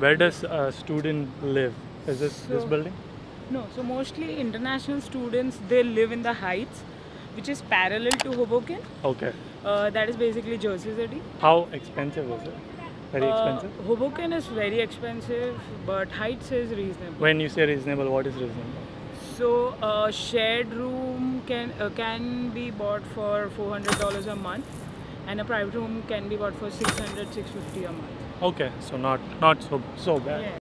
Where does a student live? Is this this building? No, so mostly international students they live in the Heights, which is parallel to Hoboken. Okay. Uh, that is basically Jersey City. How expensive is it? Very Uh, expensive. Hoboken is very expensive, but Heights is reasonable. When you say reasonable, what is reasonable? So a shared room can uh, can be bought for four hundred dollars a month, and a private room can be bought for 600 650 a month. Okay, so not not so so bad. Yeah.